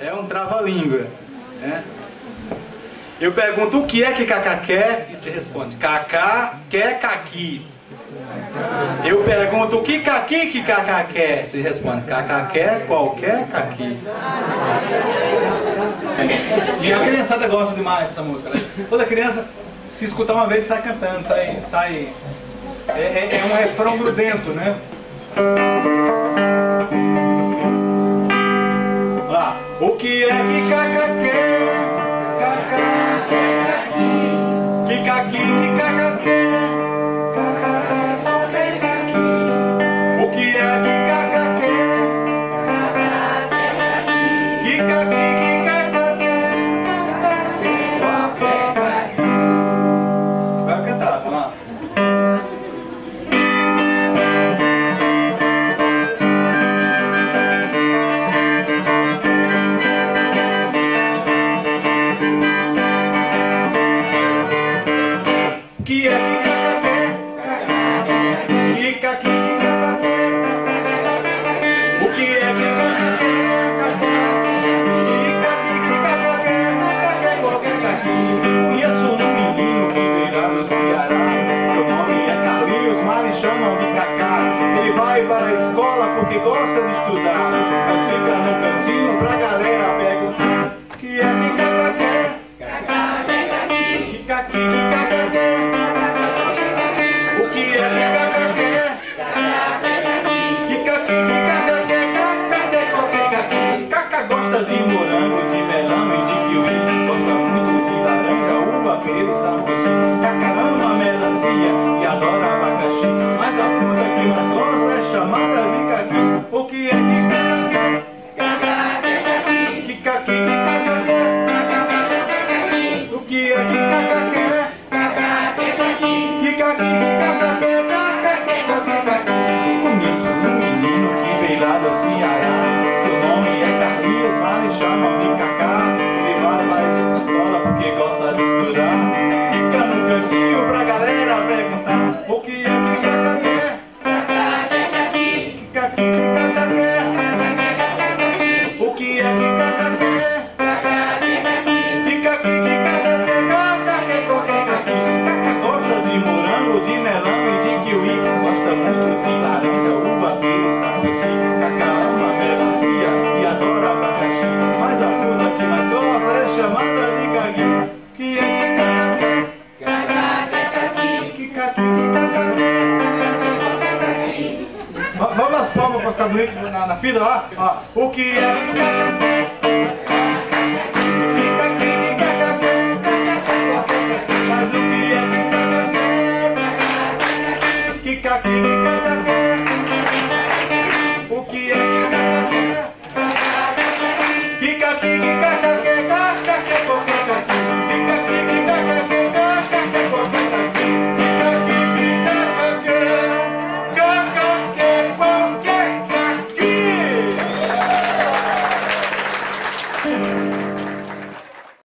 é um trava-língua. Né? Eu pergunto o que é que cacá quer e se responde, cacá quer caqui. Eu pergunto o que caqui que cacá quer, se responde, cacá quer qualquer caqui. E a criançada gosta demais dessa música, né? Toda criança, se escutar uma vez, sai cantando, sai... sai... É, é, é um refrão grudento, né? O que é que cacaque, cacaque, que caqui, que cacaque, O que é que cacaque, cacaque, que caqui. Ceará. Seu nome é Carlinhos mas chamam-me pra cá. Ele vai para a escola porque gosta de estudar. Mas fica no cantinho pra galera perguntar: Que é que cacá quer? Cacá, que caqui, que cacá quer? O que é que cacá quer? Que caqui, que cacá quer? Cacá gosta de morango melancia e adora abacaxi Mas a fruta que nós donos é chamada de caqui. O que é que que caqui? O que é que caqui? isso um menino que veio lá do Ceará. Seu nome é Carlinhos, lá lhe chamam de cacá. Ele vai para a escola porque gosta de fruta, muito de laranja, uva, pera, sapete, cacau, uma melancia e adora abacaxi. Mas a fruta que mais gosta é chamada de caqui, que é que cacaqui. Que caqui, que caqui. Vamos nas palmas para ficar bonito na, na fila lá? Ó, o que é que caqui? aqui.